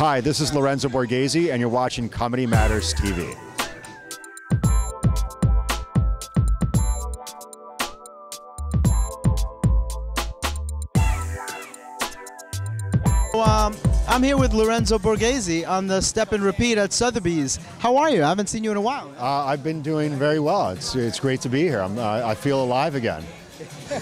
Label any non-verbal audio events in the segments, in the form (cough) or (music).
Hi, this is Lorenzo Borghese, and you're watching Comedy Matters TV. Um, I'm here with Lorenzo Borghese on the Step and Repeat at Sotheby's. How are you? I haven't seen you in a while. Uh, I've been doing very well. It's, it's great to be here. I'm, uh, I feel alive again. (laughs)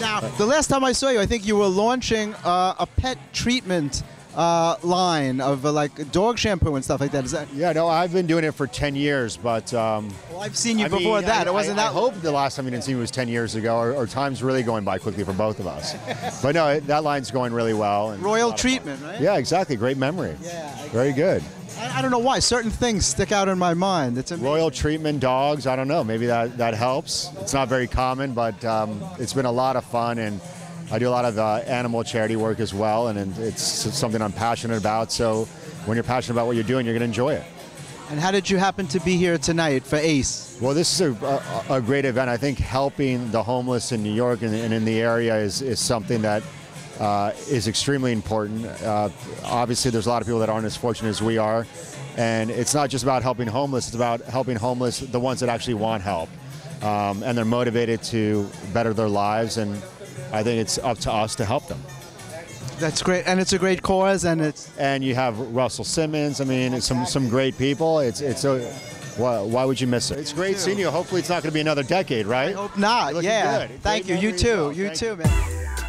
Now, the last time I saw you, I think you were launching uh, a pet treatment uh, line of uh, like dog shampoo and stuff like that. Is that? Yeah, no, I've been doing it for 10 years, but. Um, Well, I've seen you I before mean, that. I, it wasn't I, that. I hope the last time you didn't see me was 10 years ago, or, or time's really going by quickly for both of us. (laughs) but no, it, that line's going really well. and Royal lot of fun. treatment, right? Yeah, exactly. Great memory. Yeah, I- Very good. I, I don't know why certain things stick out in my mind. It's amazing. Royal treatment dogs. I don't know. Maybe that, that helps. It's not very common, but um, it's been a lot of fun. And I do a lot of uh, animal charity work as well. And, it's something I'm passionate about. So when you're passionate about what you're doing, you're going to enjoy it. And how did you happen to be here tonight for Ace? Well, this is a, a, a great event. I think helping the homeless in New York and, and in the area is, is something that uh, is extremely important. Uh, obviously, there's a lot of people that aren't as fortunate as we are. And it's not just about helping homeless, it's about helping homeless, the ones that actually want help. Um, and they're motivated to better their lives. And I think it's up to us to help them. That's great, and it's a great cause, and it's And you have Russell Simmons. I mean, it's some, some great people. It's, it's a, why, why would you miss it? It's great seeing you. Hopefully, it's not going to be another decade, right? hope not. Yeah. good. Thank Great you. You too. well. You Thank too, man.